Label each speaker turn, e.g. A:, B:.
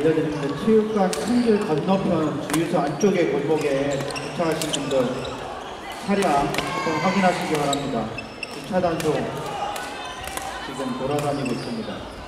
A: 알려드리면 체육관 큰길 건너편 주유소 안쪽에 골목에 주차하신 분들 차량 한번 확인하시기 바랍니다. 주차 단속 지금 돌아다니고 있습니다.